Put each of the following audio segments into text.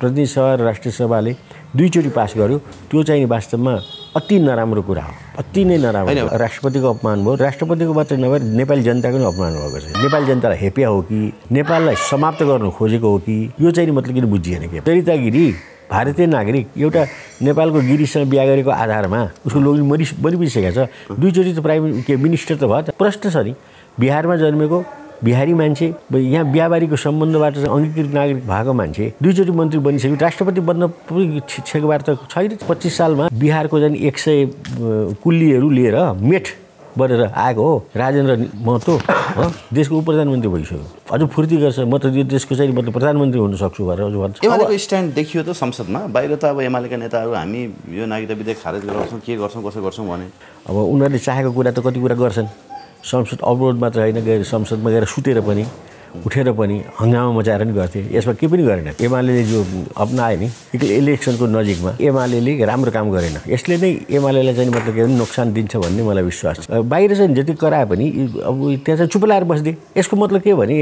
प्रतिनिधि सभा र राष्ट्रिय सभाले दुईचोटि पास गर्यो। त्यो चाहिँ वास्तवमा अति नराम्रो कुरा हो। अति नै नराम्रो राष्ट्रपतिको अपमान भयो। राष्ट्रपतिको मात्रै नभएर नेपाली जनताको पनि अपमान भएको छ। नेपाली जनतालाई हेप्या हो कि? नेपाललाई समाप्त गर्नु खोजेको हो कि? यो चाहिँ मतलब किन बुझिएन के? चरितागिरी भारतीय नागरिक एउटा नेपालको गिरीसँग बिहा गरेको आधारमा उसको लोग्ने मरि मरिपिसकेको छ। दुईचोटि त प्राइम के मिनिस्टर त भयो। त प्रश्न छ नि बिहारमा जन्मेको बिहारी मान्छे यहाँ बिहाबारीको सम्बन्धबाट चाहिँ अङ्गीकृत नागरिक भएको मान्छे दुईचोटि मन्त्री बनिसक्यो राष्ट्रपति बन्न पुगेको बार त छैन पच्चिस सालमा बिहारको झन् एक सय कुल्लीहरू लिएर मेठ बनेर आएको हो राजेन्द्र महतो देशको उप प्रधानमन्त्री भइसक्यो। अझ फुर्ती गर्छ म त यो देशको चाहिँ मतलब प्रधानमन्त्री हुन सक्छु भनेर अझ भन्छ। एमालेको स्ट्यान्ड देखियो त संसदमा बाहिर त अब एमालेका नेताहरू हामी यो नागरिकता विधेयक खारेज गराउँछौँ के गर्छौँ कसो गर्छौँ भने। अब उनीहरूले चाहेको कुरा त कति कुरा गर्छन्। संसद अवरोध मात्र होइन गएर संसदमा गएर सुतेर पनि उठेर पनि हङ्गामा मचाएर नि गर्थे। यसमा केही पनि गरेन। एमाले जो अप्नायो नि इलेक्सनको नजिकमा एमाले राम्रो काम गरेन। यसले नै एमालेलाई चाहिँ मतलब के नोक्सान दिन्छ भन्ने मलाई विश्वास छ। बाहिर चाहिँ जति कराए पनि अब त्यहाँ चाहिँ चुप लाएर बस्दै। यसको मतलब के भने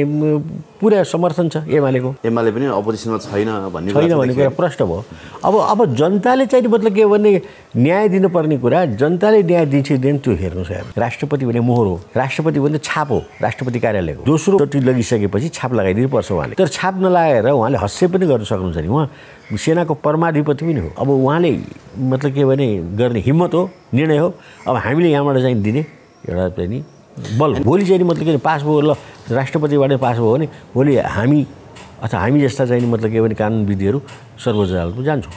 पुरा समर्थन छ एमालेको। एमाले पनि अपोजिसनमा छैन भन्ने छैन भन्ने कुरा प्रश्न भयो। अब अब जनताले चाहिँ मतलब के भने न्याय दिनुपर्ने कुरा जनताले न्याय दिन्छ दिन त्यो हेर्नुहोस् हेर्नु राष्ट्रपति भने मोहर हो। राष्ट्रपति भने छाप हो। राष्ट्रपति कार्यालयको दोस्रोचोटि लगिसकेपछि छाप लगाइदिनु पर्छ उहाँले। तर छाप नलागेर उहाँले हस्य पनि गर्न सक्नुहुन्छ नि। उहाँ सेनाको परमाधिपति पनि हो। अब उहाँले मतलब के भने गर्ने हिम्मत हो निर्णय हो। अब हामीले यहाँबाट चाहिँ दिने एउटा चाहिँ नि बल भोलि चाहिँ मतलब के पास भयो ल राष्ट्रपतिबाट पास भयो भने भोलि हामी अथवा हामी जस्ता चाहिँ मतलब के भने कानुन विधिहरू सर्वोच्च अदालतमा जान्छौँ।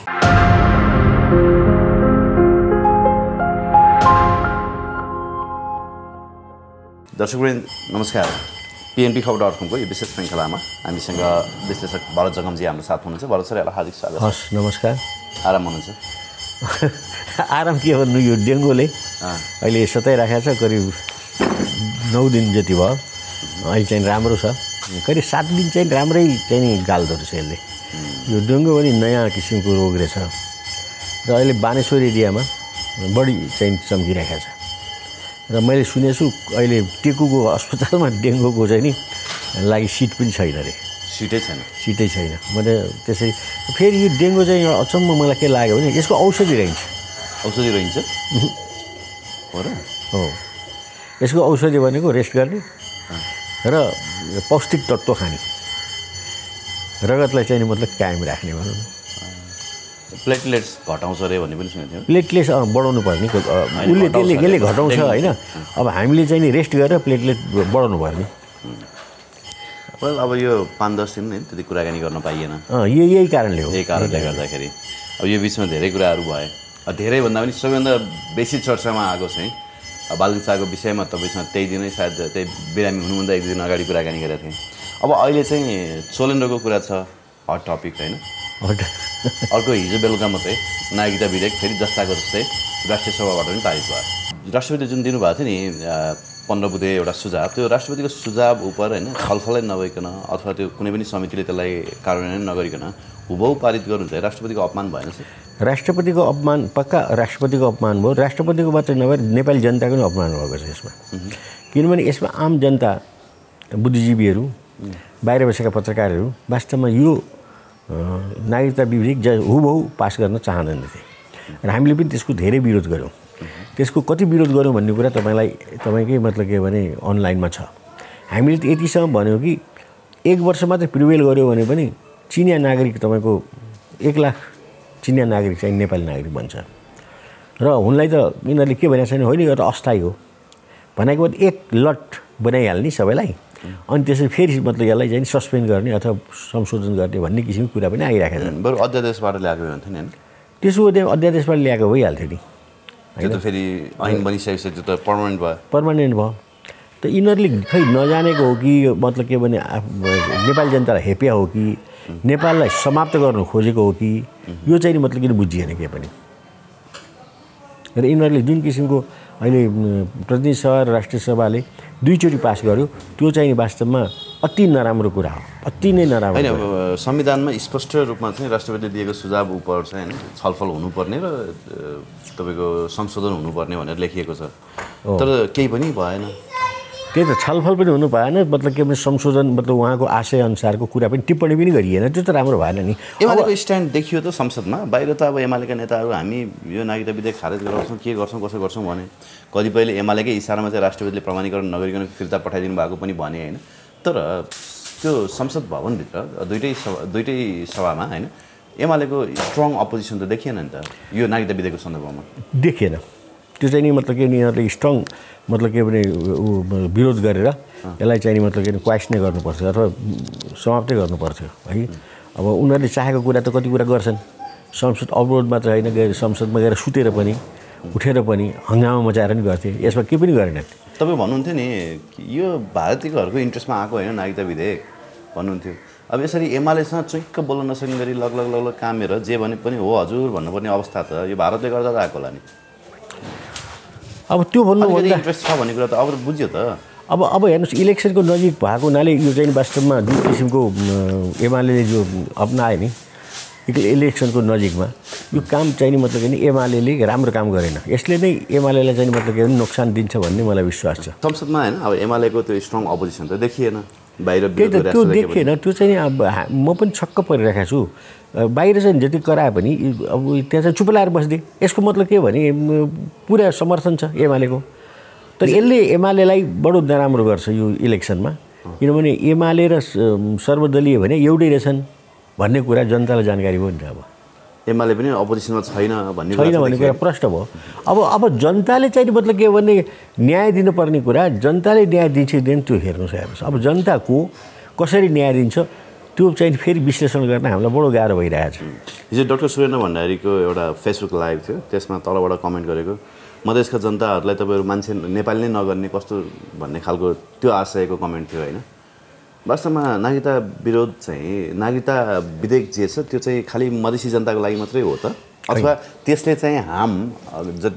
दर्शकवृन्द नमस्कार। पिएनपी खबर डट कमको यो विशेष श्रृङ्खलामा हामीसँग विश्लेषक भरत जगमजी हाम्रो साथ हुनुहुन्छ। भरत सर यहाँलाई हार्दिक स्वागत हस् नमस्कार। आराम हुनुहुन्छ? आराम के भन्नु यो डेङ्गुले? अहिले सताइराखेको छ करिब नौ दिन जति भयो। अहिले चाहिँ राम्रो छ। करिब सात दिन चाहिँ राम्रै चाहिँ नि गाल्दो रहेछ यसले। यो डेङ्गु पनि नयाँ किसिमको रोग रहेछ। र अहिले बानेश्वर एरियामा बढी चाहिँ चम्किरहेको छ। र मैले सुनेछु अहिले टेकुको अस्पतालमा डेङ्गुको चाहिँ नि लागि सिट पनि छैन अरे। सिटै छैन। सिटै छैन। मैले त्यसरी फेरि यो डेङ्गु चाहिँ अचम्म मलाई के लाग्यो भने यसको औषधि रहन्छ। औषधि रहन्छ? हो र। हो। यसको औषधि भनेको रेस्ट गर्ने र पौष्टिक तत्त्व खाने। रगतलाई चाहिँ नि मतलब कायम राख्ने भनौँ। न प्लेटलेट्स घटाउँछ अरे भन्ने पनि सुनेको थियौँ। प्लेटलेट्स बढाउनु पर्ने उसले त्यसले त्यसले घटाउँछ होइन? अब हामीले चाहिँ नि रेस्ट गरेर प्लेटलेट बढाउनु पर्ने वेल अब यो पाँच दस दिन नै त्यति कुराकानी गर्न पाइएन। अँ, यही यही कारणले हो। यही कारणले गर्दाखेरि अब यो बिचमा धेरै कुराहरू भए। धेरैभन्दा पनि सबैभन्दा बेसी चर्चामा आएको चाहिँ शाहको विषयमा तपाईँसँग त्यही दिनै सायद त्यही बिरामी हुनुभन्दा एक दिन अगाडि कुराकानी गरेको थिएँ। अब अहिले चाहिँ चोलेन्द्रको कुरा छ हट टपिक होइन। अर्को हिजो बेलुका मात्रै नागरिकता विधेयक फेरि जस्ताको जस्तै राष्ट्रिय सभाबाट पनि पारित भयो। राष्ट्रपति जुन दिनुभएको थियो नि पन्ध्र बुधे एउटा सुझाव त्यो राष्ट्रपतिको सुझाव उप होइन छलफलै नभइकन अथवा त्यो कुनै पनि समितिले त्यसलाई कार्यान्वयन नगरिकन हुबहु पारित गर्नु चाहिँ राष्ट्रपतिको अपमान भएन राष्ट्रपतिको अपमान पक्का राष्ट्रपतिको अपमान भयो। राष्ट्रपतिको मात्रै नभएर नेपाली जनताको पनि अपमान भएको छ यसमा। किनभने यसमा आम जनता बुद्धिजीवीहरू बाहिर बसेका पत्रकारहरू वास्तवमा यो नागरिकता विधेयक ज हुबहु पास गर्न चाहँदैनथे। र हामीले पनि त्यसको धेरै विरोध गऱ्यौँ। त्यसको कति विरोध गऱ्यौँ भन्ने कुरा तपाईँलाई तपाईँकै मतलब के भने अनलाइनमा छ। हामीले त यतिसम्म भन्यौँ कि एक वर्ष मात्रै प्रिवेल गऱ्यो भने पनि चिनिया नागरिक तपाईँको एक लाख चिनिया नागरिक चाहिँ नेपाली नागरिक बन्छ। र उनलाई त यिनीहरूले के भनेको छैन होइन यो त अस्थायी हो। भनेको एक लट बनाइहाल्ने सबैलाई। अनि त्यसरी फेरि मतलब यसलाई चाहिँ सस्पेन्ड गर्ने अथवा संशोधन गर्ने भन्ने किसिमको कुरा पनि आइरहेको छ। बरु अध्यादेशबाट ल्याएको हुन्थ्यो नि होइन? त्यसो त्यो अध्यादेशबाट ल्याएको भइहाल्थ्यो नि। त्यो त फेरि ऐन बनिसकेपछि त्यो त पर्मानेन्ट भयो। पर्मानेन्ट भयो। त यिनीहरूले खै नजानेको हो कि मतलब के भने नेपाली जनतालाई हेप्या हो कि नेपाललाई समाप्त गर्नु खोजेको हो कि यो चाहिँ मतलब किन बुझिएन केही पनि? र यिनीहरूले जुन किसिमको अहिले प्रतिनिधि सभा र राष्ट्रिय सभाले दुईचोटि पास गर्यो। त्यो चाहिँ वास्तवमा अति नराम्रो कुरा हो। अति नै नराम्रो होइन संविधानमा स्पष्ट रूपमा चाहिँ राष्ट्रपतिले दिएको सुझाव उप चाहिँ होइन छलफल हुनुपर्ने र तपाईँको संशोधन हुनुपर्ने भनेर लेखिएको छ। तर केही पनि भएन। त्यही त छलफल पनि हुनु भएन। मतलब के भने संशोधन मतलब उहाँको आशयअनुसारको कुरा पनि टिप्पणी पनि गरिएन। त्यो त राम्रो भएन नि। एमालेको स्ट्यान्ड देखियो त संसदमा। बाहिर त अब एमालेका नेताहरू हामी यो नागरिकता विधेयक खारेज गराउँछौँ के गर्छौँ कसो गर्छौँ भने कतिपयले एमालेकै इसारामा चाहिँ राष्ट्रपतिले प्रमाणीकरण नगरिकन फिर्ता पठाइदिनु भएको पनि भने होइन। तर त्यो संसद भवनभित्र दुइटै सभा दुइटै सभामा होइन एमालेको स्ट्रङ अपोजिसन त देखिएन नि त यो नागरिकता विधेयकको सन्दर्भमा? देखिएन। त्यो चाहिँ नि मतलब के यिनीहरूले स्ट्रङ मतलब के भने विरोध गरेर यसलाई चाहिँ नि मतलब के क्वाइस नै गर्नुपर्छ अथवा समाप्तै गर्नुपर्थ्यो है? अब उनीहरूले चाहेको कुरा त कति कुरा गर्छन्। संसद अवरोध मात्र होइन गएर संसदमा गएर सुतेर पनि उठेर पनि हङ्गामा मचाएर नि गर्थे। यसमा केही पनि गरेनन्। तपाईँ भन्नुहुन्थ्यो नि यो भारतीयहरूको इन्ट्रेस्टमा आएको होइन नागरिकता विधेयक। भन्नुहुन्थ्यो। अब यसरी एमालेसँग चुइक्क बोल्न नसक्ने गरी लग लग लग लग कामेर जे भने पनि हो हजुर भन्नुपर्ने अवस्था त यो भारतले गर्दा त आएको होला नि। अब त्यो भन्नु इन्ट्रेस्ट छ भन्ने कुरा त अब बुझ्यो त। अब अब हेर्नुहोस् इलेक्सनको नजिक भएको हुनाले यो चाहिँ वास्तवमा जुन किसिमको एमाले जो अप्नायो नि इलेक्सनको नजिकमा यो काम चाहिँ नि मतलब नि एमाले राम्रो काम गरेन। यसले नै एमालेलाई चाहिँ मतलब के नोक्सान दिन्छ भन्ने मलाई विश्वास छ। संसदमा होइन अब एमालेको त्यो स्ट्रङ अपोजिसन त देखिएन। बाहिर त्यही त त्यो देखिएन त्यो चाहिँ अब म पनि छक्क परिरहेको छु। बाहिर चाहिँ जति कराए पनि अब त्यहाँ चाहिँ चुप लाएर बस्दै यसको मतलब के भने पुरा समर्थन छ एमालेको। तर यसले एमालेलाई बडो नराम्रो गर्छ यो इलेक्सनमा। किनभने एमाले र सर्वदलीय भने एउटै रहेछन् भन्ने कुरा जनतालाई जानकारी भयो नि त अब। एमाले पनि अपोजिसनमा छैन भन्ने छैन भन्ने कुरा प्रश्न भयो। अब अब जनताले चाहिँ मतलब के भने न्याय दिनुपर्ने कुरा जनताले न्याय दिन्छ दिन त्यो हेर्नुहोस् हेर्नुहोस्। अब जनताको कसरी न्याय दिन्छ त्यो चाहिँ फेरि विश्लेषण गर्न हामीलाई बडो गाह्रो भइरहेको छ हिजो डक्टर सुरेन्द्र भण्डारीको एउटा फेसबुक लाइभ थियो त्यसमा तलबाट कमेन्ट गरेको मधेसका जनताहरूलाई तपाईँहरू मान्छे नेपाली नै नगर्ने कस्तो भन्ने खालको त्यो आशयको कमेन्ट थियो होइन? वास्तवमा नागरिकता विरोध चाहिँ नागरिकता विधेयक जे छ त्यो चाहिँ खालि मधेसी जनताको लागि मात्रै हो त? अथवा त्यसले चाहिँ हाम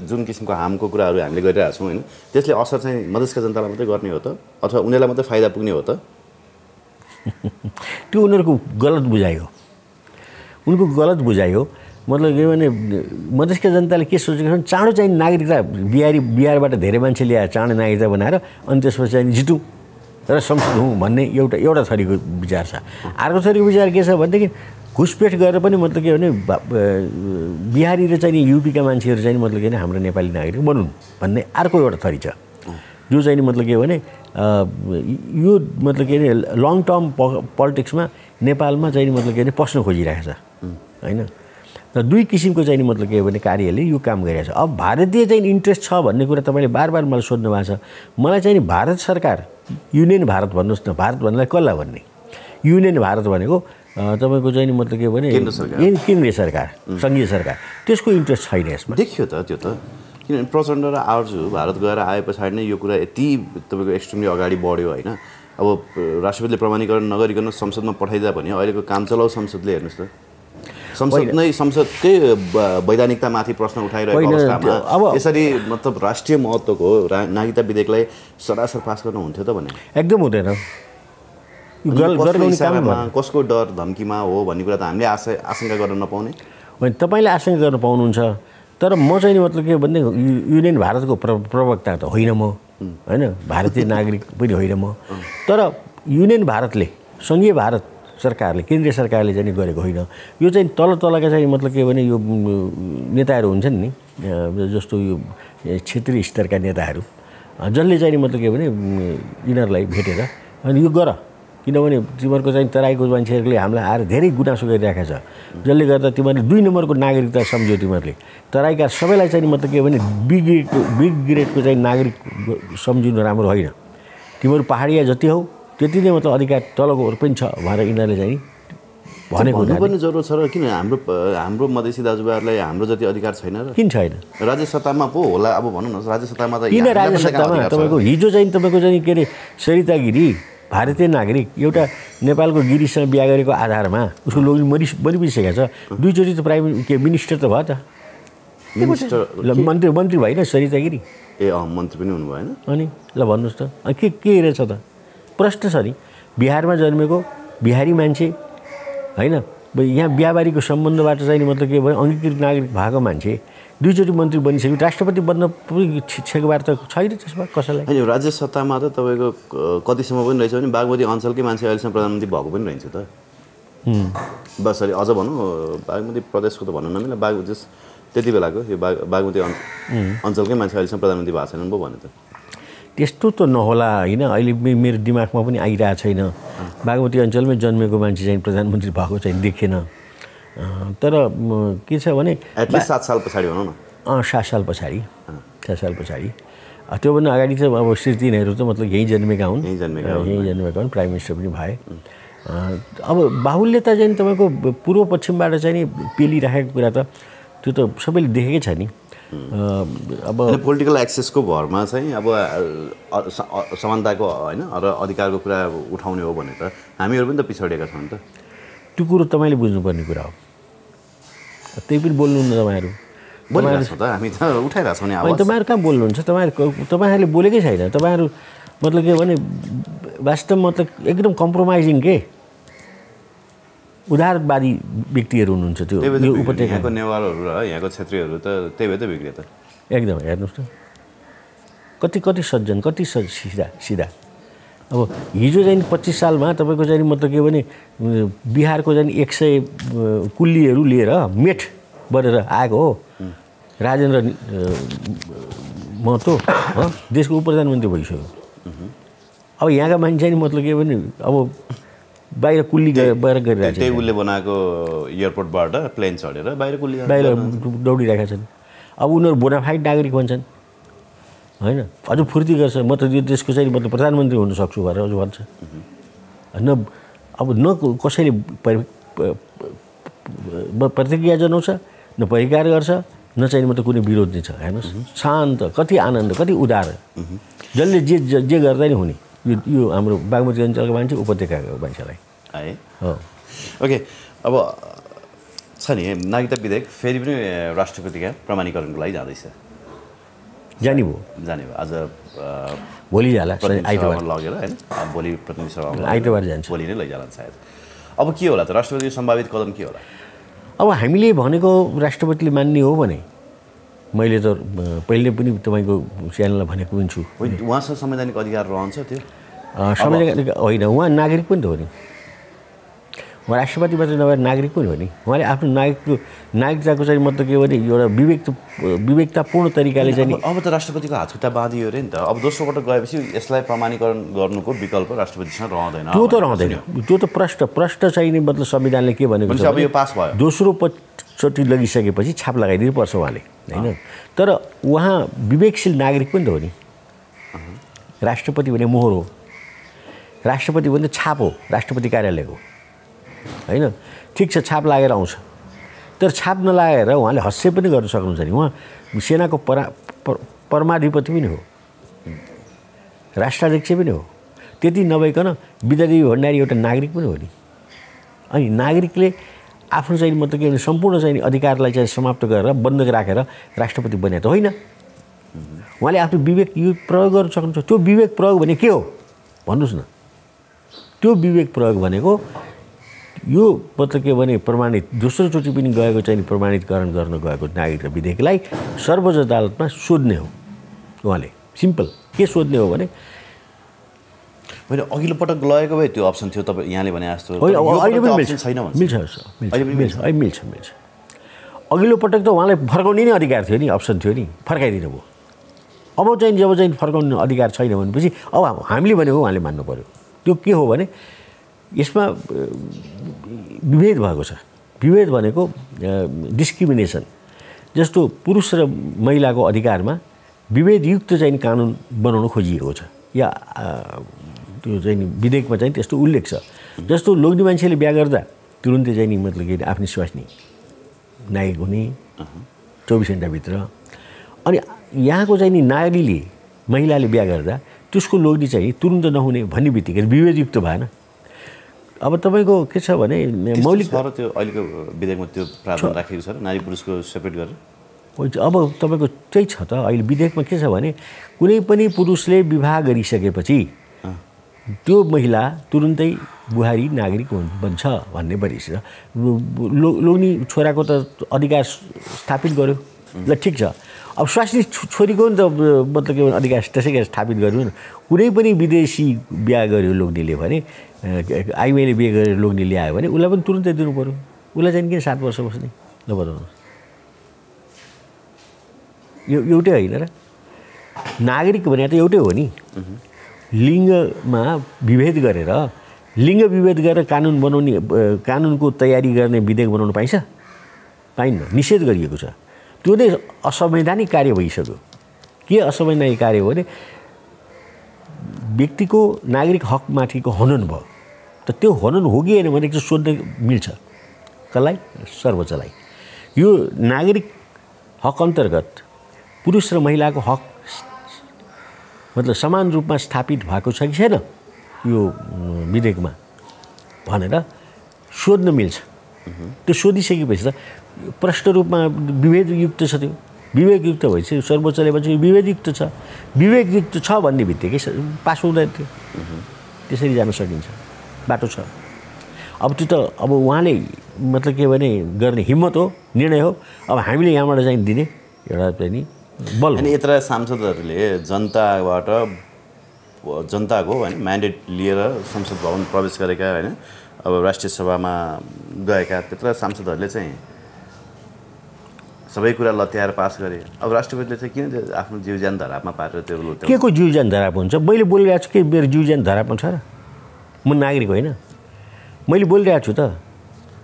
जुन किसिमको हामको कुराहरू हामीले गरिरहेको छौँ होइन त्यसले असर चाहिँ मधेसका जनतालाई मात्रै गर्ने हो त? अथवा उनीहरूलाई मात्रै फाइदा पुग्ने हो त? त्यो उनीहरूको गलत बुझाइ हो। उनको गलत बुझाइ हो। मतलब के भने मधेसका जनताले के सोचेको छन् चाँडो चाहिँ नागरिकता बिहारी बिहारबाट धेरै मान्छे ल्याएर चाँडो नागरिकता बनाएर अनि त्यसपछि चाहिँ जितौँ। र संसद हुँ भन्ने एउटा एउटा थरीको विचार छ। अर्को थरीको विचार के छ भनेदेखि घुसपेट गरेर पनि मतलब के भने बिहारी र चाहिँ युपीका मान्छेहरू चाहिँ मतलब के भने हाम्रो नेपाली नागरिक बनुन् भन्ने अर्को एउटा थरी छ। जो चाहिँ मतलब के भने यो मतलब के अरे लङ टर्म पोलिटिक्समा नेपालमा चाहिँ मतलब के भने पस्न खोजिरहेको छ। होइन? र दुई किसिमको चाहिँ मतलब के भने कार्यले यो काम गरिरहेको छ। अब भारतीय चाहिँ इन्ट्रेस्ट छ भन्ने कुरा तपाईँले बार बार मलाई सोध्नु भएको छ। मलाई चाहिँ भारत सरकार युनियन भारत भन्नुहोस् न भारत भन्नलाई कसलाई भन्ने? युनियन भारत भनेको तपाईँको चाहिँ नि मतलब के भने केन्द्रीय सरकार सङ्घीय सरकार। त्यसको इन्ट्रेस्ट छैन यसमा। देखियो त त्यो त। किनभने प्रचण्ड र आर्जु भारत गएर आए पछाडि नै यो कुरा यति तपाईँको एक्सट्रिमली अगाडि बढ्यो होइन? अब राष्ट्रपतिले प्रमाणीकरण नगरिकन संसदमा पठाइदिए भने अहिलेको काम चलाउ संसदले हेर्नुहोस् त। संसद नै संसदकै वैधानिकतामाथि प्रश्न उठाइरहेको अवस्थामा अब यसरी मतलब राष्ट्रिय महत्त्वको नागरिकता विधेयकलाई सरासर पास गर्नु हुन्थ्यो त भने। एकदम हुँदैन। कसको डर धम्कीमा हो भन्ने कुरा त हामीले आशा आशंका गर्न नपाउने। होइन तपाईँले आशंका गर्न पाउनुहुन्छ तर म चाहिँ मतलब के भने युनियन भारतको प्र प्रवक्ता त होइन म। होइन भारतीय नागरिक पनि होइन म। तर युनियन भारतले सङ्घीय भारत सरकारले केन्द्रीय सरकारले चाहिँ गरेको होइन। यो चाहिँ तल तलका चाहिँ मतलब के भने यो नेताहरू हुन्छन् नि जस्तो यो क्षेत्रीय स्तरका नेताहरू। जसले चाहिँ मतलब के भने यिनीहरूलाई भेटेर अनि यो गर किनभने तिमीहरूको चाहिँ तराईको मान्छेहरूले हामीलाई आएर धेरै गुनासो गरिरहेको छ। जसले गर्दा तिमीहरूले दुई नम्बरको नागरिकता सम्झ्यो तिमीहरूले। तराईका सबैलाई चाहिँ मतलब के भने बी ग्रेडको चाहिँ नागरिक सम्झिनु राम्रो होइन। तिमीहरू पाहाडिया जति हौ त्यति नै मतलब अधिकार तलकोहरू पनि छ भनेर यिनीहरूले चाहिँ भनेको पनि जरुरत छ र किन हाम्रो हाम्रो मधेसी दाजुभाइहरूलाई हाम्रो जति अधिकार छैन र? किन छैन? राज्य सत्तामा पो होला अब भनौँ न राज्य सत्तामा त किन राज्य सत्तामा? तपाईँको हिजो चाहिँ तपाईँको चाहिँ के अरे सरिता गिरी भारतीय नागरिक एउटा नेपालको गिरीसँग बिहा गरेको आधारमा उसको लोग मरि मरिसकेको छ। दुईचोटि त प्राइम के मिनिस्टर त भयो त। मिनिस्टर मन्त्री मन्त्री भएन सरिता गिरी ए अँ मन्त्री पनि हुनु भएन अनि ल भन्नुहोस् त। के के रहेछ त? प्रश्न छ नि। बिहारमा जन्मेको बिहारी मान्छे होइन? यहाँ बिहाबारीको सम्बन्धबाट चाहिँ मतलब के भयो अङ्गीकृत नागरिक भएको मान्छे दुईचोटि मन्त्री बनिसक्यो राष्ट्रपति बन्न बार त छैन त्यसमा कसैलाई? होइन राज्य सत्तामा त तपाईँको कतिसम्म पनि रहेछ भने बागमती अञ्चलकै मान्छे अहिलेसम्म प्रधानमन्त्री भएको पनि रहन्छ त। बस सरी अझ भनौँ बागमती प्रदेशको त भन्नु नमिला बाग जस त्यति बेलाको यो बाग बागमती अञ्च अञ्चलकै मान्छे अहिलेसम्म प्रधानमन्त्री भएको छैनन् पो भने त। त्यस्तो त नहोला होइन? अहिले मेरो दिमागमा पनि आइरहेको छैन। बागमती अञ्चलमै जन्मेको मान्छे चाहिँ प्रधानमन्त्री भएको चाहिँ देखेन। तर के छ भने सात साल पछाडि भनौँ न। अँ, सात साल पछाडि। सात साल पछाडि। त्योभन्दा अगाडि चाहिँ अब श्री नेहरू त मतलब यहीँ जन्मेका हुन्। यहीँ जन्मेका यहीँ जन्मेका हुन् प्राइम मिनिस्टर पनि भए। अब बाहुल्यता चाहिँ तपाईँको पूर्व पश्चिमबाट चाहिँ नि पेलिराखेको कुरा त त्यो त सबैले देखेकै छ नि। अब पोलिटिकल एक्सेसको भरमा चाहिँ अब समानताको होइन र अधिकारको कुरा उठाउने हो भने त हामीहरू पनि त पिछडिएका छौँ नि त। त्यो कुरो तपाईँले बुझ्नुपर्ने कुरा हो। त्यही पनि बोल्नुहुन्न तपाईँहरू। हामी त उठाइरहेको छौँ तपाईँहरू कहाँ बोल्नुहुन्छ? तपाईँहरू तपाईँहरूले बोलेकै छैन। तपाईँहरू मतलब के भने वास्तव मतलब एकदम कम्प्रोमाइजिङ के? उदारवादी व्यक्तिहरू हुनुहुन्छ त्यो यो त उपत्यका यहाँको नेवारहरू र यहाँको क्षेत्रीहरू त त्यही भएर त बिग्रियो त। एकदम हेर्नुहोस् त। कति कति सज्जन कति सज सिधा सिधा। अब हिजो चाहिँ पच्चिस सालमा तपाईँको चाहिँ मतलब के भने बिहारको चाहिँ एक सय कुल्लीहरू लिएर मेठ बनेर आएको हो। राजेन्द्र महतो देशको उप प्रधानमन्त्री भइसक्यो। अब यहाँका मान्छे चाहिँ मतलब के भने अब बाहिर कुल्ली गएर बाहिर गरिरहेको छ त्यही उसले बनाएको एयरपोर्टबाट प्लेन चढेर बाहिर कुल्ली। बाहिर दौडिरहेका छन्। अब उनीहरू बोनाफाइड नागरिक भन्छन् होइन? अझ फुर्ती गर्छ। म त यो देशको चाहिँ मतलब प्रधानमन्त्री हुन सक्छु भनेर अझ भन्छ। न अब न कसैले प्रतिक्रिया जनाउँछ न परिकार गर्छ न चाहिँ म त कुनै विरोध नै छ हेर्नुहोस्। शान्त कति आनन्द कति उदार। जसले जे- जे गर्दा नि हुने। यो यो हाम्रो बागमती अञ्चलको मान्छे उपत्यकाको मान्छेलाई है? हो। ओके अब छ नि नागरिकता विधेयक फेरि पनि राष्ट्रपतिका प्रमाणीकरणको लागि जाँदैछ। जाने भयो। जाने भयो। आज भोलि जाला आइतबार। लगेर होइन? भोलि प्रतिनिधि सभामा लगेर आइतबार जान्छ। भोलि नै लैजाला सायद। अब के होला त? राष्ट्रपतिको सम्भावित कदम के होला? अब हामीले भनेको राष्ट्रपतिले मान्ने हो भने मैले त पहिले पनि तपाईँको च्यानललाई भनेको पनि छु। उहाँसँग संवैधानिक अधिकार रहन्छ त्यो? अ, संविधान होइन उहाँ नागरिक पनि त हो नि। उहाँ राष्ट्रपति मात्रै नभएर नागरिक पनि हो नि। उहाँले आफ्नो नागरिकको नागरिकताको चाहिँ मतलब के भने एउटा विवेक विवेकतापूर्ण तरिकाले चाहिँ अब त राष्ट्रपतिको हातखुट्टा बाँधियो अरे नि त। अब दोस्रो पटक गएपछि यसलाई प्रमाणीकरण गर्नुको विकल्प राष्ट्रपतिसँग रहँदैन। त्यो त रहँदैन। त्यो त प्रष्ट प्रष्ट चाहिँ नि मतलब संविधानले के भनेको छ अब यो पास भयो। दोस्रो पचोटि लगिसकेपछि छाप लगाइदिनु पर्छ उहाँले होइन? तर उहाँ विवेकशील नागरिक पनि त हो नि। राष्ट्रपति भने मोहर हो। राष्ट्रपति भने छाप हो राष्ट्रपति कार्यालयको होइन? ठिक छ छाप लागेर आउँछ। तर छाप नलागेर उहाँले हस्य पनि गर्न सक्नुहुन्छ नि। उहाँ सेनाको परा परमाधिपति पनि हो। राष्ट्राध्यक्ष पनि हो। त्यति नभइकन विद्यादेवी भण्डारी एउटा नागरिक पनि हो नि। अनि नागरिकले आफ्नो चाहिँ मतलब के भने सम्पूर्ण चाहिँ अधिकारलाई चाहिँ समाप्त गरेर बन्द राखेर राष्ट्रपति बने त होइन। उहाँले आफ्नो विवेक यो प्रयोग गर्न सक्नुहुन्छ। त्यो विवेक प्रयोग भने के हो? भन्नुहोस् न। त्यो विवेक प्रयोग भनेको यो मतलब के भने प्रमाणित दोस्रोचोटि पनि गएको चाहिँ प्रमाणितकरण गर्न गएको नागरिक विधेयकलाई सर्वोच्च अदालतमा सोध्ने हो उहाँले। सिम्पल। के सोध्ने हो भने होइन अघिल्लो पटक लगेको भए त्यो अप्सन थियो तपाईँ यहाँले भने जस्तो। अहिले पनि मिल्छ। छैन मिल्छ मिल्छ मिल्छ। अघिल्लो पटक त उहाँलाई फर्काउने नै अधिकार थियो नि अप्सन थियो नि। फर्काइदिनु भयो। अब चाहिँ जब चाहिँ फर्काउने अधिकार छैन भनेपछि अब हामीले भनेको उहाँले मान्नु पऱ्यो त्यो के हो भने यसमा विभेद भएको छ। विभेद भनेको डिस्क्रिमिनेसन जस्तो पुरुष र महिलाको अधिकारमा विभेदयुक्त चाहिँ कानुन बनाउन खोजिएको छ। या त्यो चाहिँ नि विधेयकमा चाहिँ त्यस्तो उल्लेख छ। जस्तो लोग्ने मान्छेले बिहा गर्दा तुरुन्तै चाहिँ नि मतलब के आफ्नै स्वास्नी नायक हुने चौबिस घन्टाभित्र। अनि यहाँको चाहिँ नि नारीले महिलाले बिहा गर्दा त्यसको लोग्ने चाहिँ तुरुन्त नहुने भन्ने बित्तिकै विभेदयुक्त भएन। अब तपाईँको के छ भने मौलिक त्यो अहिलेको विधेयकमा त्यो प्रावधान राखेको छ नारी पुरुषको सेपरेट गरेर? अब तपाईँको त्यही छ त। अहिले विधेयकमा के छ भने कुनै पनि पुरुषले विवाह गरिसकेपछि त्यो महिला तुरुन्तै बुहारी नागरिक हुन्- बन्छ भन्ने परिस लो छोराको त अधिकार स्थापित गर्यो। ल ठिक छ। अब स्वास्नी छोरीको नि त मतलब के भने अधिकार त्यसै स्थापित गर्नु न। कुनै पनि विदेशी बिहा गर्यो लोग्नेले भने आइमाईले बिहे गरेर लोग्ने ल्यायो भने उसलाई पनि तुरुन्तै दिनु पऱ्यो उसलाई चाहिँ किन सात वर्ष बस्ने। ल बताउनुहोस्। यो एउटै होइन र? नागरिक भने त एउटै हो नि। लिङ्गमा विभेद गरेर लिङ्ग विभेद गरेर कानुन बनाउने कानुनको तयारी गर्ने विधेयक बनाउनु पाइन्छ? पाइन्न निषेध गरिएको छ। त्यो नै असंवैधानिक कार्य भइसक्यो। के असंवैधानिक कार्य हो भने व्यक्तिको नागरिक हकमाथिको हनन भयो। त त्यो हनन हो कि होइन भने सोध्न मिल्छ। कसलाई? सर्वोच्चलाई। यो नागरिक हक अन्तर्गत पुरुष र महिलाको हक मतलब समान रूपमा स्थापित भएको छ कि छैन? यो विधेयकमा भनेर सोध्न मिल्छ। त्यो सोधिसकेपछि त प्रष्ट रूपमा विभेदयुक्त छ त्यो। विवेकयुक्त भएपछि सर्वोच्चले भन्छ विभेदयुक्त छ। विवेकयुक्त छ भन्ने बित्तिकै पास हुँदैन थियो त्यसरी जान सकिन्छ। बाटो छ। अब त्यो त अब उहाँले मतलब के भने गर्ने हिम्मत हो निर्णय हो। अब हामीले यहाँबाट चाहिँ दिने एउटा चाहिँ नि। अनि यत्र सांसदहरूले जनताबाट जनताको होइन म्यान्डेट लिएर संसद भवन प्रवेश गरेका होइन अब राष्ट्रिय सभामा गएका त्यत्र सांसदहरूले चाहिँ सबै कुरा लत्याएर पास गरे। अब राष्ट्रपतिले चाहिँ किन आफ्नो जीव ज्यान धरापमा पारेर त्यो के को जिउ ज्यान धराप हुन्छ? मैले बोलिरहेको छु कि मेरो जिउ ज्यान धराप छ र म नागरिक होइन। मैले बोलिरहेको छु त।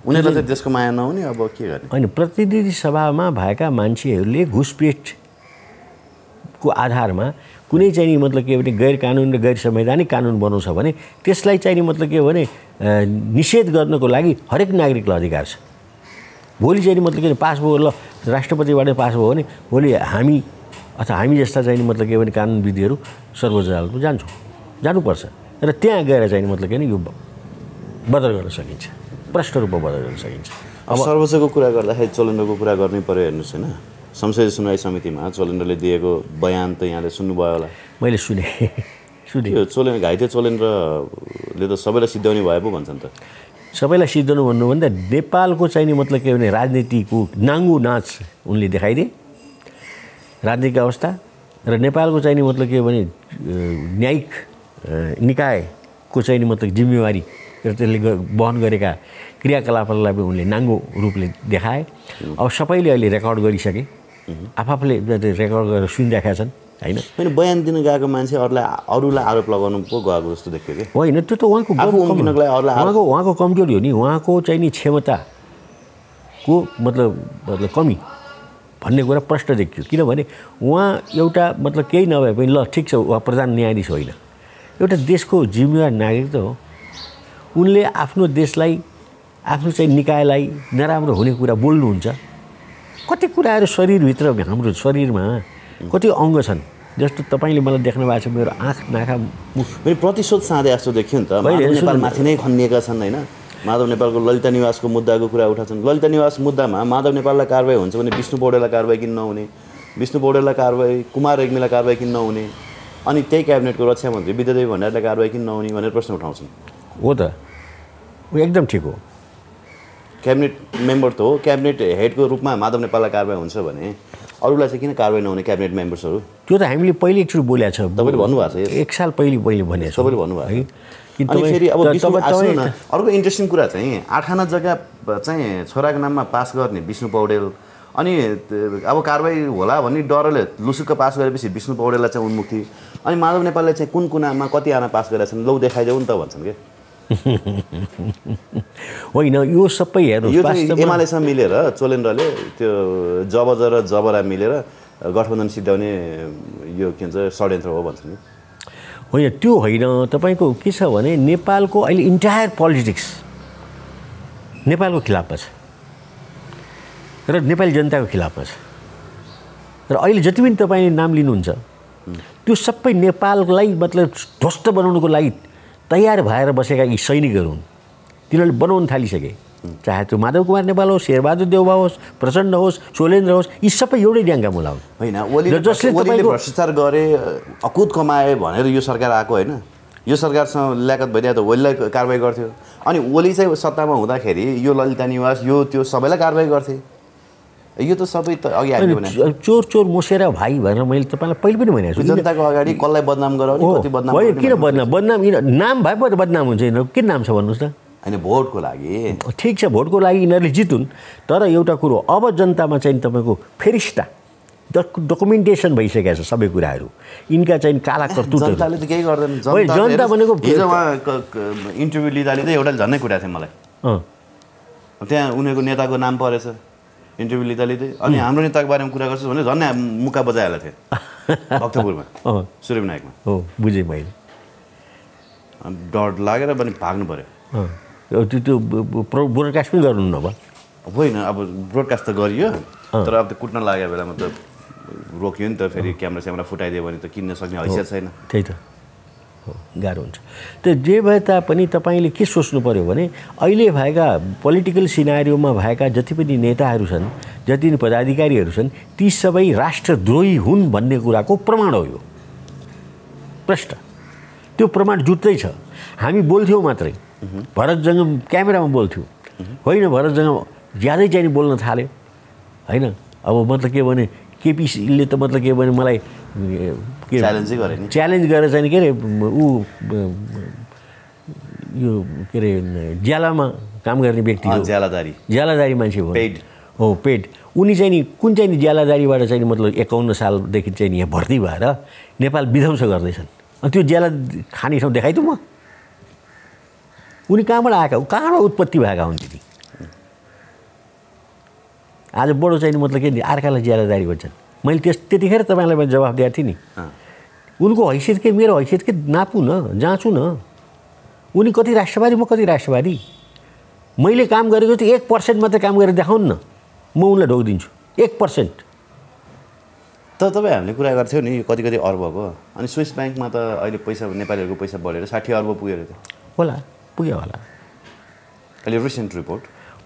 उनीहरूलाई चाहिँ देशको माया नहुने अब के गर्ने? होइन प्रतिनिधि सभामा भएका मान्छेहरूले घुसपेटको आधारमा कुनै चाहिँ नि मतलब के भने गैर कानुन र गैर संवैधानिक कानुन बनाउँछ भने त्यसलाई चाहिँ नि मतलब के हो भने निषेध गर्नको लागि हरेक नागरिकलाई अधिकार छ। भोलि चाहिँ नि मतलब के भने पास भयो ल राष्ट्रपतिबाट पास भयो भने भोलि हामी अथवा हामी जस्ता चाहिँ नि मतलब के भने कानुनविधिहरू सर्वोच्च अदालतमा जान्छौँ। जानुपर्छ। र त्यहाँ गएर चाहिँ मतलब के भने यो बदल गर्न सकिन्छ। प्रष्ट रूपमा बदल गर्न सकिन्छ। अब सर्वोच्चको कुरा गर्दाखेरि चोलेन्द्रको कुरा गर्नै पऱ्यो हेर्नुहोस् होइन। संसदीय सुनवाई समितिमा चोलेन्द्रले दिएको बयान त यहाँले सुन्नुभयो होला। मैले सुने सुने। चोलेन्द्र घाइते चोलेन्द्रले त सबैलाई सिद्ध्याउने भए पो भन्छन् त। सबैलाई सिद्धाउनु भन्नुभन्दा नेपालको चाहिँ नि मतलब के भने राजनीतिको नाङ्गो नाच उनले देखाइदिए। राजनीतिक अवस्था र नेपालको चाहिँ नि मतलब के भने न्यायिक निकायको चाहिँ नि मतलब जिम्मेवारी र त्यसले वहन गरेका क्रियाकलापहरूलाई पनि उनले नाङ्गो रूपले देखाए। अब सबैले अहिले रेकर्ड गरिसके। आफूले रेकर्ड गरेर सुनिरहेका छन् होइन? होइन बयान दिन गएको मान्छे अरूलाई अरूलाई आरोप लगाउनु पो गएको जस्तो देख्यो कि? होइन त्यो त उहाँको उहाँको उहाँको कमजोरी हो नि उहाँको चाहिँ नि क्षमताको मतलब मतलब कमी भन्ने कुरा प्रष्ट देखियो। किनभने उहाँ एउटा मतलब केही नभए पनि ल ठिक छ उहाँ प्रधान न्यायाधीश होइन। एउटा देशको जिम्मेवार नागरिक त हो। उनले आफ्नो देशलाई आफ्नो चाहिँ निकायलाई नराम्रो हुने कुरा बोल्नुहुन्छ। कति कुराहरू शरीरभित्र हाम्रो शरीरमा कति अङ्ग छन्? जस्तो तपाईँले मलाई देख्नु भएको छ मेरो आँख नाखा मुख। फेरि प्रतिशोध साँधे जस्तो देखियो नि त। होइन, माधव सुन्नु नेपाल न। माथि नै खनिएका छन् होइन? माधव नेपालको ललिता निवासको मुद्दाको कुरा उठाउँछन् ललिता निवास मुद्दामा माधव नेपाललाई कारवाही हुन्छ भने विष्णु पौडेललाई कारवाही किन नहुने विष्णु पौडेललाई कारवाही कुमार रेग्मीलाई कारवाही किन नहुने अनि त्यही क्याबिनेटको रक्षा मन्त्री विद्यादेवी भण्डारीलाई कारवाही किन नहुने भनेर प्रश्न उठाउँछन्। हो त। ऊ एकदम ठिक हो। क्याबिनेट मेम्बर त हो। क्याबिनेट हेडको रूपमा माधव नेपाललाई कारवाही हुन्छ भने अरूलाई चाहिँ किन कारवाही नहुने क्याबिनेट मेम्बर्सहरू? त्यो त हामीले पहिले एकचोटि बोलेको छ। तपाईँले भन्नुभएको छ। एक साल पहिले पहिले भनेको छ। सबैले भन्नुभएको है अनि फेरि अब अर्को इन्ट्रेस्टिङ कुरा चाहिँ आठाना जग्गा चाहिँ छोराको नाममा पास गर्ने विष्णु पौडेल। अनि अब कारवाही होला भन्ने डरले लुसुक्क पास गरेपछि विष्णु पौडेललाई चाहिँ उन्मुक्ति अनि माधव नेपालले चाहिँ कुन कुनामा कति आना पास गरेका छन् लौ देखाइदेऊ नि त भन्छन् कि? होइन यो सबै हेर्नुहोस् यो चाहिँ एमालेसँग मिलेर चोलेन्द्रले त्यो जबज र जबरा मिलेर गठबन्धन सिद्ध्याउने यो के भन्छ षड्यन्त्र हो भन्छन् कि होइन त्यो होइन तपाईँको के छ भने नेपालको अहिले इन्टायर पोलिटिक्स नेपालको खिलाफमा छ। र नेपाली जनताको खिलाफमा छ। र अहिले जति पनि तपाईँले नाम लिनुहुन्छ त्यो सबै नेपाललाई मतलब ध्वस्त बनाउनुको लागि तयार भएर बसेका यी सैनिकहरू हुन्। तिनीहरूले बनाउन थालिसके। चाहे त्यो माधव कुमार नेपाल होस् शेरबहादुर देउबा होस् प्रचण्ड होस् सोलेन्द्र होस् यी सबै एउटै ड्याङ्गा मुला हुन्। होइन ओलीले जसले भ्रष्टाचार गरे अकुत कमाए भनेर यो सरकार आएको होइन। यो सरकारसँग ल्याकत भइदिए त ओलीलाई कारवाही गर्थ्यो। अनि ओली चाहिँ सत्तामा हुँदाखेरि यो ललिता निवास यो त्यो सबैलाई कारवाही गर्थे यो त सबै त अघि चोर चोर मोसेर भाइ भनेर मैले तपाईँलाई पहिले पनि भनेको छु जनताको अगाडि कसलाई बदनाम गराउने कति बदनाम किन बदनाम? बदनाम नाम भए पो त बदनाम हुन्छ यिनीहरू के नाम छ भन्नुहोस् त? होइन भोटको लागि। ठिक छ भोटको लागि यिनीहरूले जितुन् तर एउटा कुरो अब जनतामा चाहिँ तपाईँको फेरिस्टा डक डकुमेन्टेसन भइसकेको छ सबै कुराहरू। यिनका चाहिँ काला कर्तुतहरू। जनताले त केही गर्दैन। जनता भनेको- इन्टरभ्यू लिँदाखेरि चाहिँ एउटा झन्नै कुरा थियो मलाई। त्यहाँ उनीहरूको नेताको नाम परेछ। इन्टरभ्यू लिँदा लिँदै अनि हाम्रो नेताको बारेमा कुरा गर्छु भने झन् मुका बजाइहाल्थ्यो भक्तपुरमा अँ। सूर्यविनायकमा। हो बुझेँ मैले। अनि डर लागेर पनि भाग्नु पऱ्यो त्यो त्यो ब्रोडकास्ट पनि गर्नु नभए होइन अब ब्रोडकास्ट त गरियो। तर अब त्यो कुट्न लागेको बेलामा त रोकियो नि त फेरि क्यामेरा स्यामेरा फुटाइदियो भने त किन्न सक्ने हैसियत छैन। त्यही त। गाह्रो हुन्छ। त्यो जे भए तापनि तपाईँले के सोच्नु पऱ्यो भने अहिले भएका पोलिटिकल सिनारीमा भएका जति पनि नेताहरू छन् जति पनि पदाधिकारीहरू छन् ती सबै राष्ट्रद्रोही हुन् भन्ने कुराको प्रमाण हो यो। प्रष्ट। त्यो प्रमाण जुट्दैछ हामी बोल्थ्यौँ मात्रै। भरत जङ्गम क्यामेरामा बोल्थ्यौँ। होइन भरत जङ्गम ज्यादै चाहिँ बोल्न थाल्यो। होइन? अब मतलब के भने केपिसीले त मतलब के भने मलाई के च्यालेन्ज गरे गरेर चाहिँ के अरे ऊ यो के अरे ज्यालामा काम गर्ने व्यक्ति हो ज्यालादारी। ज्यालादारी मान्छे हो। पेड। हो पेड उनी चाहिँ नि कुन चाहिँ नि ज्यालादारीबाट चाहिँ मतलब एकाउन्न सालदेखि चाहिँ यहाँ भर्ती भएर नेपाल विध्वंस गर्दैछन्? अनि त्यो ज्याला खाने ठाउँ देखाइ त म। उनी कहाँबाट आएका? कहाँबाट उत्पत्ति भएका हुन् ती आज बडो चाहिँ नि मतलब के नि अर्कालाई ज्यालादारी भन्छन् मैले त्यस त्यतिखेर तपाईँलाई मैले जवाफ दिएको थिएँ नि। उनको हैसियत के मेरो हैसियत के नापु न जाँचु न। उनी कति राष्ट्रवादी म कति राष्ट्रवादी। मैले काम गरेको चाहिँ एक पर्सेन्ट मात्रै काम गरेर देखाउनु न। म उनलाई ढोगिदिन्छु एक पर्सेन्ट। त तपाईँ हामीले कुरा गर्थ्यौँ नि कति कति अर्बको अनि स्विस ब्याङ्कमा त अहिले पैसा नेपालीहरूको पैसा बढेर साठी अर्ब पुगेर होला पुग्यो होला। अहिले रिसेन्ट रिपोर्ट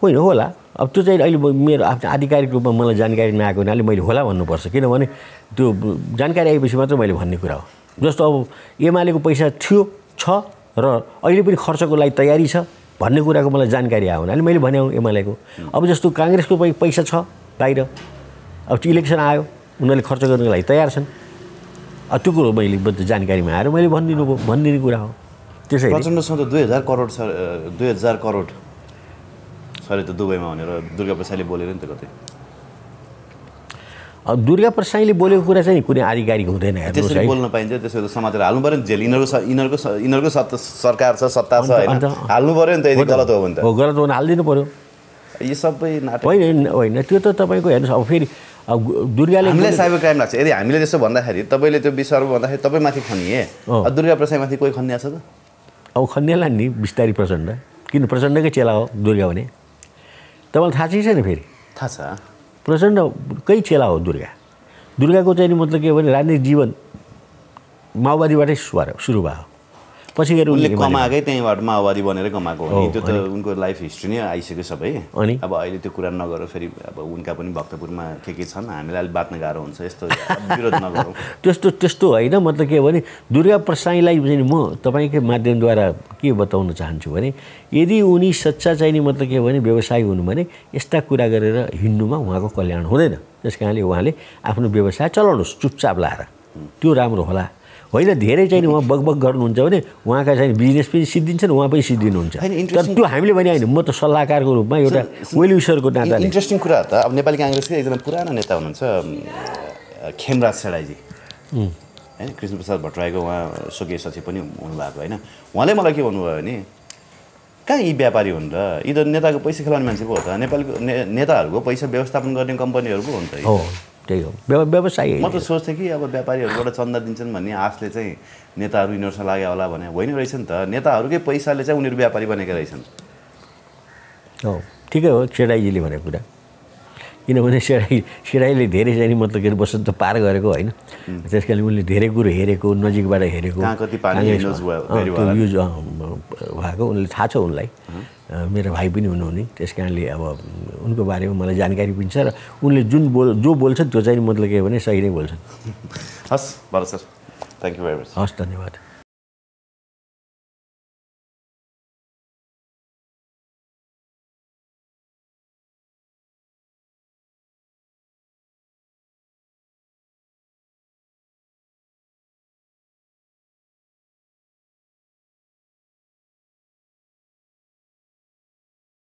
होइन होला। अब त्यो चाहिँ अहिले मेरो आफ्नो आधिकारिक रूपमा मलाई जानकारी नआएको हुनाले मैले होला भन्नुपर्छ। किनभने त्यो जानकारी आएपछि मात्रै मैले भन्ने कुरा हो। जस्तो अब एमालेको पैसा थियो छ र अहिले पनि खर्चको लागि तयारी छ भन्ने कुराको मलाई जानकारी आयो हुनाले मैले भने एमालेको। अब जस्तो काङ्ग्रेसको पैसा छ बाहिर अब त्यो इलेक्सन आयो उनीहरूले खर्च गर्नको लागि तयार छन्। अब त्यो कुरो मैले जानकारीमा आएर मैले भनिदिनु भयो भनिदिने कुरा हो। त्यसैले प्रचण्डसँग दुई हजार करोड छ दुई हजार करोड। सरी त दुबईमा भनेर दुर्गा प्रसादले बोलेर नि त कतै। अब दुर्गा प्रसाईले बोलेको कुरा चाहिँ कुनै आधिकारिक हुँदैन त्यसरी बोल्न पाइन्छ त्यसो त समातेर हाल्नु पऱ्यो नि जेल। यिनीहरूको यिनीहरूको यिनीहरूको सत्ता सरकार छ सत्ता छ होइन। हाल्नु पऱ्यो नि त यदि गलत हो भने त। हो गलत हो भने हालिदिनु पऱ्यो। यो सबै नाटक। होइन होइन त्यो त तपाईँको हेर्नुहोस् अब फेरि अब दुर्गाले हामीलाई साइबर क्राइम लाग्छ। यदि हामीले त्यसो भन्दाखेरि तपाईँले त्यो विषयहरू भन्दाखेरि तपाईँ माथि खनिए। दुर्गा प्रसाईमाथि कोही खनिया छ त? अब खन्याला नि बिस्तारी प्रचण्ड। किन? प्रचण्डकै चेला हो दुर्गा भने। तपाईँलाई थाहा चाहिँ छैन फेरि। थाहा छ। प्रचण्डकै चेला हो दुर्गा? दुर्गाको चाहिँ नि मतलब के भने राजनीतिक जीवन माओवादीबाटै सुरु भयो। पछि गएर उनले कमाएकै त्यहीँबाट माओवादी बनेर कमाएको हो। नि त्यो त उनको लाइफ हिस्ट्री नै आइसक्यो सबै। अनि? अब अहिले त्यो कुरा नगर फेरि अब उनका पनि भक्तपुरमा के के छन्? हामीलाई अलिक बाँच्न गाह्रो हुन्छ यस्तो विरोध नगरौँ। त्यस्तो त्यस्तो होइन मतलब के भने दुर्गा प्रसाईलाई म तपाईँकै माध्यमद्वारा के बताउन चाहन्छु भने यदि उनी सच्चा चाहिँ नि मतलब के भने व्यवसाय हुनु भने यस्ता कुरा गरेर हिँड्नुमा उहाँको कल्याण हुँदैन। त्यस कारणले उहाँले आफ्नो व्यवसाय चलाउनुहोस् चुपचाप लाएर। त्यो राम्रो होला। होइन धेरै चाहिँ उहाँ बगबग गर्नुहुन्छ भने उहाँका चाहिँ बिजनेस पनि सिद्धिन्छन् उहाँ पनि सिद्धिनुहुन्छ। तर त्यो हामीले भने होइन म त सल्लाहकारको रूपमा एउटा वेल विसरको नाताले। इन्ट्रेस्टिङ कुरा त। अब नेपाली काङ्ग्रेसकै एकजना पुरानो नेता हुनुहुन्छ खेमराज सेडाईजी। होइन कृष्णप्रसाद भट्टराईको उहाँ स्वकीय सचिव पनि हुनुभएको होइन? उहाँले मलाई के भन्नुभयो भने कहाँ यी व्यापारी हुन् र? यी त नेताको पैसा खेलाउने मान्छे पो हो त। नेपालीको ने नेताहरूको पैसा व्यवस्थापन गर्ने कम्पनीहरू पो हो नि त यी। हो। त्यही हो। व्यव- व्यवसाय म। त सोच्थेँ कि अब व्यापारीहरूबाट चन्दा दिन्छन् भन्ने आशले चाहिँ नेताहरू यिनीहरूसँग लाग्यो होला भने होइन रहेछ नि त। नेताहरूकै पैसाले चाहिँ उनीहरू व्यापारी बनेका रहेछन्। हो ठिकै हो सेडाइजीले भनेको कुरा। किनभने सेडाई सेडाईले धेरै चाहिँ मतलब के अरे वसन्त पार गरेको होइन। त्यस कारणले उनले धेरै कुरो हेरेको नजिकबाट हेरेको. युज भएको। उनले थाहा छ उनलाई। मेरो भाइ पनि हुनुहुने। त्यस कारणले अब उनको बारेमा मलाई जानकारी पनि छ र उनले जुन बोल जो बोल्छन् त्यो चाहिँ मतलब के भने सही नै बोल्छन्। हस् Bharat sir. Thank you very much हस् धन्यवाद।